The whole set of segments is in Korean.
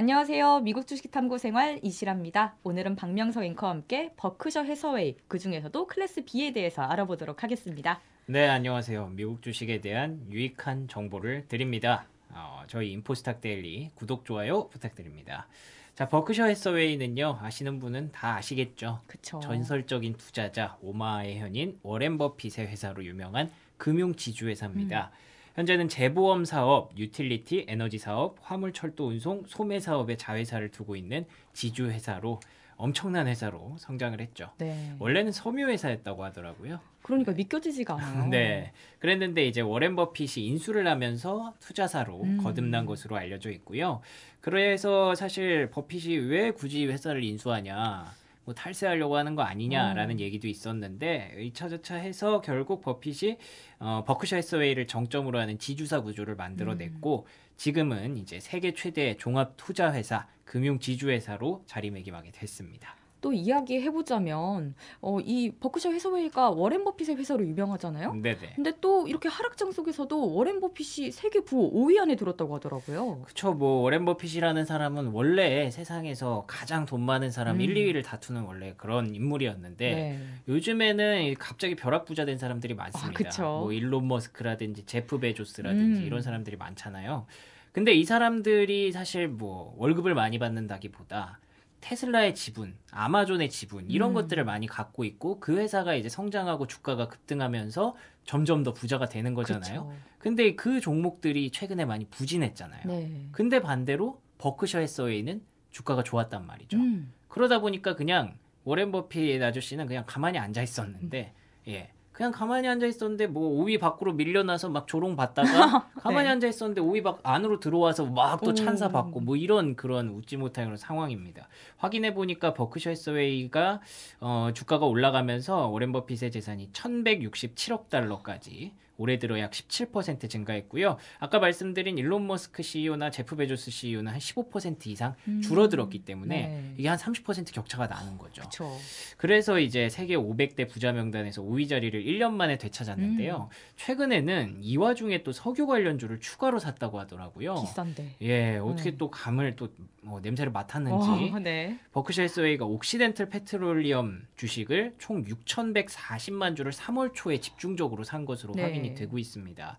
안녕하세요. 미국 주식 탐구 생활 이시랍니다. 오늘은 박명석 앵커와 함께 버크셔 해서웨이 그 중에서도 클래스 B에 대해서 알아보도록 하겠습니다. 네, 안녕하세요. 미국 주식에 대한 유익한 정보를 드립니다. 어, 저희 인포스탁 데일리 구독 좋아요 부탁드립니다. 자, 버크셔 해서웨이는요. 아시는 분은 다 아시겠죠. 그쵸. 전설적인 투자자 오마하의 현인 워렌 버핏의 회사로 유명한 금융 지주 회사입니다. 현재는 재보험 사업, 유틸리티, 에너지 사업, 화물 철도 운송, 소매 사업에 자회사를 두고 있는 지주 회사로 엄청난 회사로 성장을 했죠. 네. 원래는 섬유 회사였다고 하더라고요. 그러니까 믿겨지지가 않아요. 네. 그랬는데 이제 워렌 버핏이 인수를 하면서 투자사로 음. 거듭난 것으로 알려져 있고요. 그래서 사실 버핏이 왜 굳이 회사를 인수하냐, 뭐 탈세하려고 하는 거 아니냐라는 음. 얘기도 있었는데 이차저차 해서 결국 버핏이 어, 버크셔 해서웨이를 정점으로 하는 지주사 구조를 만들어냈고 음. 지금은 이제 세계 최대 종합 투자 회사, 금융 지주 회사로 자리매김하게 됐습니다. 또 이야기 해보자면 어, 이 버크셔 해서웨이가 워렌 버핏의 회사로 유명하잖아요. 네네. 근데 또 이렇게 하락장 속에서도 워렌 버핏이 세계 부호 5위 안에 들었다고 하더라고요. 그쵸, 뭐, 워렌 버핏이라는 사람은 원래 세상에서 가장 돈 많은 사람 음. 1, 2위를 다투는 원래 그런 인물이었는데, 네. 요즘에는 갑자기 벼락 부자 된 사람들이 많습니다. 아, 그쵸. 뭐, 일론 머스크라든지 제프 베조스라든지 음. 이런 사람들이 많잖아요. 근데 이 사람들이 사실 뭐, 월급을 많이 받는다기보다, 테슬라의 지분, 아마존의 지분 이런 음. 것들을 많이 갖고 있고 그 회사가 이제 성장하고 주가가 급등하면서 점점 더 부자가 되는 거잖아요. 그쵸. 근데 그 종목들이 최근에 많이 부진했잖아요. 네. 근데 반대로 버크셔 해서웨이는 주가가 좋았단 말이죠. 음. 그러다 보니까 그냥 워렌 버핏 아저씨는 그냥 가만히 앉아 있었는데, 예. 그냥 가만히 앉아 있었는데 뭐 5위 밖으로 밀려나서 막 조롱 받다가 가만히 네. 앉아 있었는데 5위 밖 안으로 들어와서 막 또 오. 찬사 받고 뭐 이런 그런 웃지 못할 그런 상황입니다. 확인해 보니까 버크셔 해서웨이가 어, 주가가 올라가면서 워렌 버핏의 재산이 1,167억 달러까지 올해 들어 약 17% 증가했고요. 아까 말씀드린 일론 머스크 CEO나 제프 베조스 CEO는 한 15% 이상 음. 줄어들었기 때문에 네. 이게 한 30% 격차가 나는 거죠. 그쵸. 그래서 이제 세계 500대 부자 명단에서 5위 자리를 1년 만에 되찾았는데요. 음. 최근에는 이 와중에 또 석유 관련주를 추가로 샀다고 하더라고요. 비싼데. 예, 어떻게 네. 또 감을 또 뭐 냄새를 맡았는지 어, 네. 버크셔 해서웨이가 옥시덴틀 페트롤리엄 주식을 총 6,140만 주를 3월 초에 집중적으로 산 것으로 네. 확인이 되고 있습니다.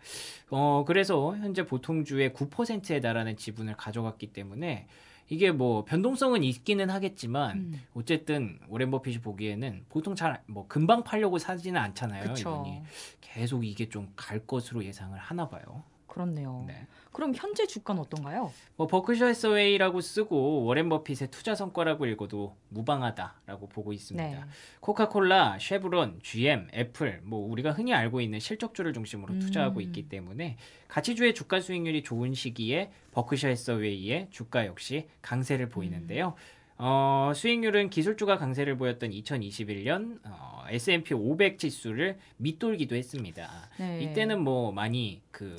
어, 그래서 현재 보통주의 9%에 달하는 지분을 가져갔기 때문에 이게 뭐 변동성은 있기는 하겠지만 음. 어쨌든 워렌 버핏이 보기에는 보통 잘 뭐 금방 팔려고 사지는 않잖아요. 그쵸. 이분이 계속 이게 좀 갈 것으로 예상을 하나 봐요. 그렇네요. 네. 그럼 현재 주가는 어떤가요? 뭐 버크셔 해서웨이라고 쓰고 워렌 버핏의 투자 성과라고 읽어도 무방하다라고 보고 있습니다. 네. 코카콜라, 쉐브론, GM, 애플, 뭐 우리가 흔히 알고 있는 실적주를 중심으로 음. 투자하고 있기 때문에 가치주의 주가 수익률이 좋은 시기에 버크셔 해서웨이의 주가 역시 강세를 보이는데요. 어, 수익률은 기술주가 강세를 보였던 2021년 어, S&P 500 지수를 밑돌기도 했습니다. 네. 이때는 뭐 많이 그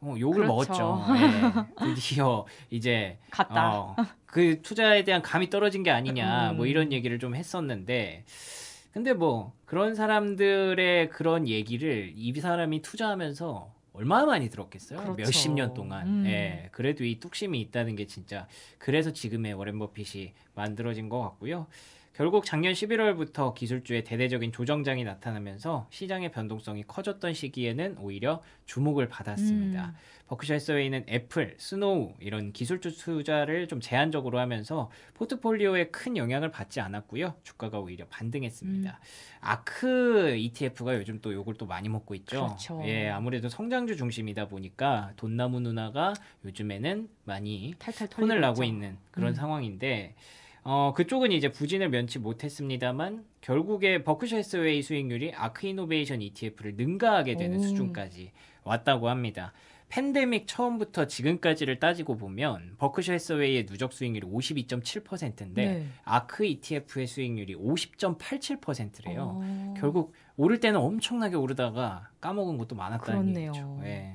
어, 욕을 그렇죠. 먹었죠. 예, 드디어 이제 갔다. 어, 그 투자에 대한 감이 떨어진 게 아니냐 음. 뭐 이런 얘기를 좀 했었는데 근데 뭐 그런 사람들의 그런 얘기를 이 사람이 투자하면서 얼마나 많이 들었겠어요? 그렇죠. 몇십 년 동안. 음. 예. 그래도 이 뚝심이 있다는 게 진짜 그래서 지금의 워렌 버핏이 만들어진 것 같고요. 결국 작년 11월부터 기술주의 대대적인 조정장이 나타나면서 시장의 변동성이 커졌던 시기에는 오히려 주목을 받았습니다. 음. 버크셔 해서웨이는 애플, 스노우 이런 기술주 투자를 좀 제한적으로 하면서 포트폴리오에 큰 영향을 받지 않았고요. 주가가 오히려 반등했습니다. 음. 아크 ETF가 요즘 또 욕을 또 많이 먹고 있죠. 그렇죠. 예, 아무래도 성장주 중심이다 보니까 돈나무 누나가 요즘에는 많이 탈탈 혼을 나고. 있는 그런 음. 상황인데 어, 그쪽은 이제 부진을 면치 못했습니다만 결국에 버크셔 해서웨이 수익률이 아크 이노베이션 ETF를 능가하게 되는 오. 수준까지 왔다고 합니다. 팬데믹 처음부터 지금까지를 따지고 보면 버크셔 해서웨이의 누적 수익률이 52.7%인데 네. 아크 ETF의 수익률이 50.87%래요. 어. 결국 오를 때는 엄청나게 오르다가 까먹은 것도 많았다는 그렇네요. 얘기죠. 예.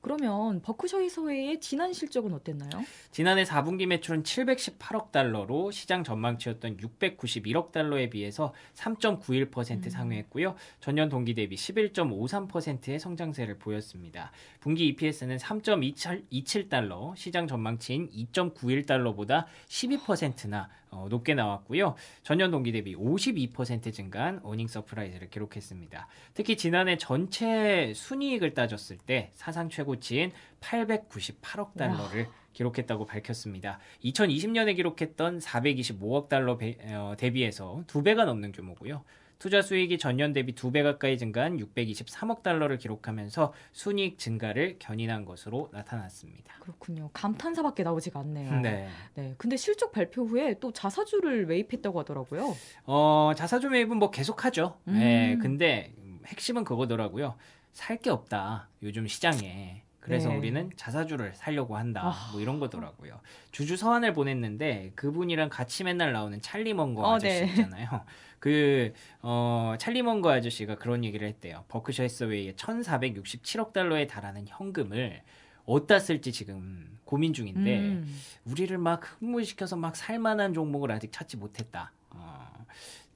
그러면 버크셔 해서웨이의 지난 실적은 어땠나요? 지난해 4분기 매출은 718억 달러로 시장 전망치였던 691억 달러에 비해서 3.91% 음. 상회했고요. 전년 동기 대비 11.53%의 성장세를 보였습니다. 분기 EPS는 3.27달러, 시장 전망치인 2.91달러보다 12%나 어, 높게 나왔고요. 전년 동기 대비 52% 증가한 어닝 서프라이즈를 기록했습니다. 특히 지난해 전체 순이익을 따졌을 때 사상 최고치인 898억 달러를 기록했다고 밝혔습니다. 2020년에 기록했던 425억 달러 배- 어, 대비해서 두 배가 넘는 규모고요. 투자 수익이 전년 대비 두 배 가까이 증가한 623억 달러를 기록하면서 순이익 증가를 견인한 것으로 나타났습니다. 그렇군요. 감탄사밖에 나오지가 않네요. 네. 네. 근데 실적 발표 후에 또 자사주를 매입했다고 하더라고요. 어, 자사주 매입은 뭐 계속하죠. 음. 네, 근데 핵심은 그거더라고요. 살 게 없다. 요즘 시장에. 그래서 네. 우리는 자사주를 살려고 한다. 아. 뭐 이런 거더라고요. 주주 서한을 보냈는데 그분이랑 같이 맨날 나오는 찰리 먼거 어, 아저씨 네. 있잖아요. 그 어, 찰리 먼거 아저씨가 그런 얘기를 했대요. 버크셔 해서웨이에 1,467억 달러에 달하는 현금을 어디다 쓸지 지금 고민 중인데 음. 우리를 막 흥분시켜서 막 살만한 종목을 아직 찾지 못했다. 어,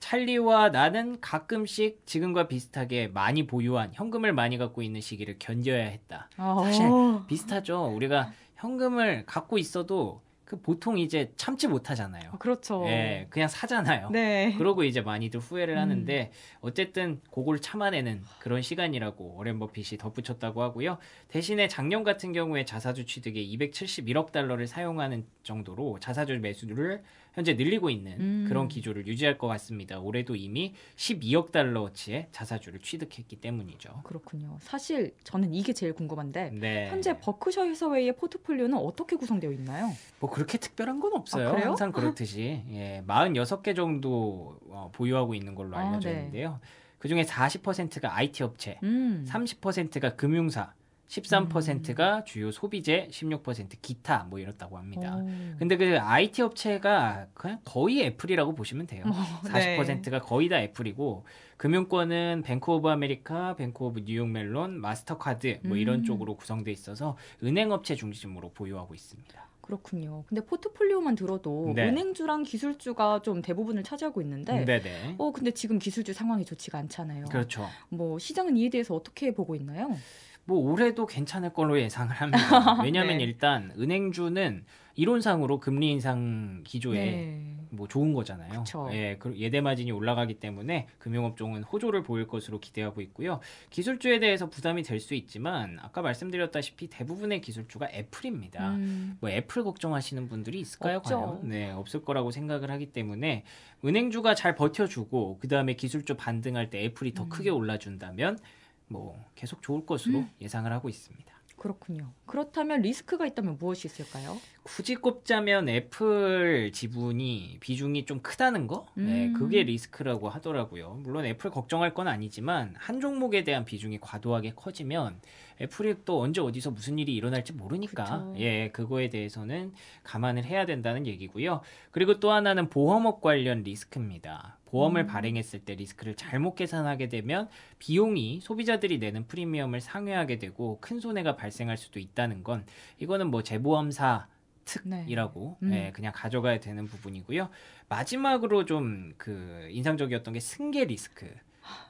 찰리와 나는 가끔씩 지금과 비슷하게 많이 보유한 현금을 많이 갖고 있는 시기를 견뎌야 했다. 사실 아, 비슷하죠. 우리가 현금을 갖고 있어도 그 보통 이제 참지 못하잖아요. 그렇죠. 예, 그냥 사잖아요. 네. 그러고 이제 많이들 후회를 음. 하는데 어쨌든 그걸 참아내는 그런 시간이라고 오렌 버핏이 덧붙였다고 하고요. 대신에 작년 같은 경우에 자사주 취득에 271억 달러를 사용하는 정도로 자사주 매수를 현재 늘리고 있는 음. 그런 기조를 유지할 것 같습니다. 올해도 이미 12억 달러어치의 자사주를 취득했기 때문이죠. 그렇군요. 사실 저는 이게 제일 궁금한데 네. 현재 버크셔 해서웨이의 포트폴리오는 어떻게 구성되어 있나요? 뭐 그렇게 특별한 건 없어요. 아? 항상 그렇듯이 예, 46개 정도 어, 보유하고 있는 걸로 아, 알려져 네. 있는데요. 그 중에 40%가 IT 업체, 음. 30%가 금융사, 13%가 주요 소비재, 16% 기타 뭐 이렇다고 합니다. 오. 근데 그 IT 업체가 그냥 거의 애플이라고 보시면 돼요. 어, 네. 40%가 거의 다 애플이고 금융권은 뱅크 오브 아메리카, 뱅크 오브 뉴욕 멜론, 마스터카드 뭐 이런 음. 쪽으로 구성돼 있어서 은행 업체 중심으로 보유하고 있습니다. 그렇군요. 근데 포트폴리오만 들어도 네. 은행주랑 기술주가 좀 대부분을 차지하고 있는데 네네. 어 근데 지금 기술주 상황이 좋지가 않잖아요. 그렇죠. 뭐 시장은 이에 대해서 어떻게 보고 있나요? 뭐 올해도 괜찮을 걸로 예상을 합니다. 왜냐하면 네. 일단 은행주는 이론상으로 금리 인상 기조에 네. 뭐 좋은 거잖아요. 그쵸. 예, 그 예대 마진이 올라가기 때문에 금융업종은 호조를 보일 것으로 기대하고 있고요. 기술주에 대해서 부담이 될 수 있지만 아까 말씀드렸다시피 대부분의 기술주가 애플입니다. 음, 뭐 애플 걱정하시는 분들이 있을까요? 없죠. 과연? 네, 없을 거라고 생각을 하기 때문에 은행주가 잘 버텨주고 그 다음에 기술주 반등할 때 애플이 더 음. 크게 올라준다면 뭐 계속 좋을 것으로 음. 예상을 하고 있습니다. 그렇군요. 그렇다면 리스크가 있다면 무엇이 있을까요? 굳이 꼽자면 애플 지분이 비중이 좀 크다는 거? 네, 음. 그게 리스크라고 하더라고요. 물론 애플 걱정할 건 아니지만 한 종목에 대한 비중이 과도하게 커지면 애플이 또 언제 어디서 무슨 일이 일어날지 모르니까 그쵸. 예, 그거에 대해서는 감안을 해야 된다는 얘기고요. 그리고 또 하나는 보험업 관련 리스크입니다. 보험을 음. 발행했을 때 리스크를 잘못 계산하게 되면 비용이 소비자들이 내는 프리미엄을 상회하게 되고 큰 손해가 발생할 수도 있다는 건 이거는 뭐 재보험사 특이라고 네. 음. 예, 그냥 가져가야 되는 부분이고요. 마지막으로 좀 그 인상적이었던 게 승계 리스크.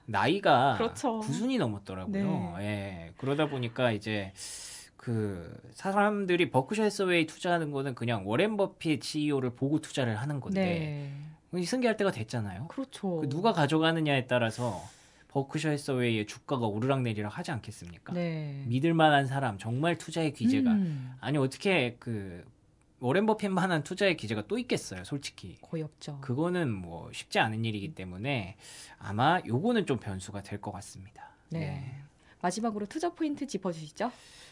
나이가 그렇죠. 구순이 넘었더라고요. 네. 예. 그러다 보니까 이제 그 사람들이 버크셔 해서웨이 투자하는 거는 그냥 워렌 버핏 CEO를 보고 투자를 하는 건데 네. 승계할 때가 됐잖아요. 그렇죠. 그 누가 가져가느냐에 따라서 버크셔 해서웨이의 주가가 오르락내리락 하지 않겠습니까? 네. 믿을 만한 사람, 정말 투자의 기재가 음, 아니 어떻게 그 워렌 버핏만한 투자의 기재가 또 있겠어요, 솔직히. 거의 없죠. 그거는 뭐 쉽지 않은 일이기 때문에 아마 요거는 좀 변수가 될 것 같습니다. 네. 예. 마지막으로 투자 포인트 짚어주시죠.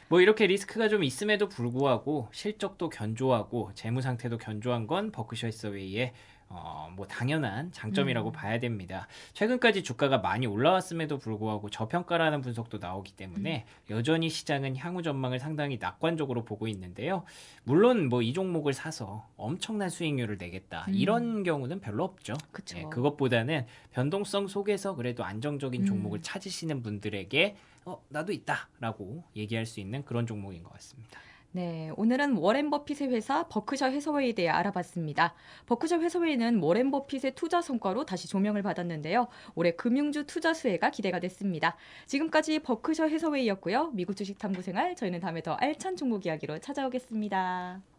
뭐 이렇게 리스크가 좀 있음에도 불구하고 실적도 견조하고 재무 상태도 견조한 건 버크셔 해서웨이의 어, 뭐 당연한 장점이라고 음. 봐야 됩니다. 최근까지 주가가 많이 올라왔음에도 불구하고 저평가라는 분석도 나오기 음. 때문에 여전히 시장은 향후 전망을 상당히 낙관적으로 보고 있는데요. 물론 뭐 이 종목을 사서 엄청난 수익률을 내겠다 음. 이런 경우는 별로 없죠. 그쵸. 예, 그것보다는 변동성 속에서 그래도 안정적인 음. 종목을 찾으시는 분들에게 어, 나도 있다라고 얘기할 수 있는 그런 종목인 것 같습니다. 네, 오늘은 워렌 버핏의 회사 버크셔 해서웨이에 대해 알아봤습니다. 버크셔 해서웨이는 워렌 버핏의 투자 성과로 다시 조명을 받았는데요. 올해 금융주 투자 수혜가 기대가 됐습니다. 지금까지 버크셔 해서웨이였고요. 미국 주식 탐구 생활 저희는 다음에 더 알찬 종목 이야기로 찾아오겠습니다.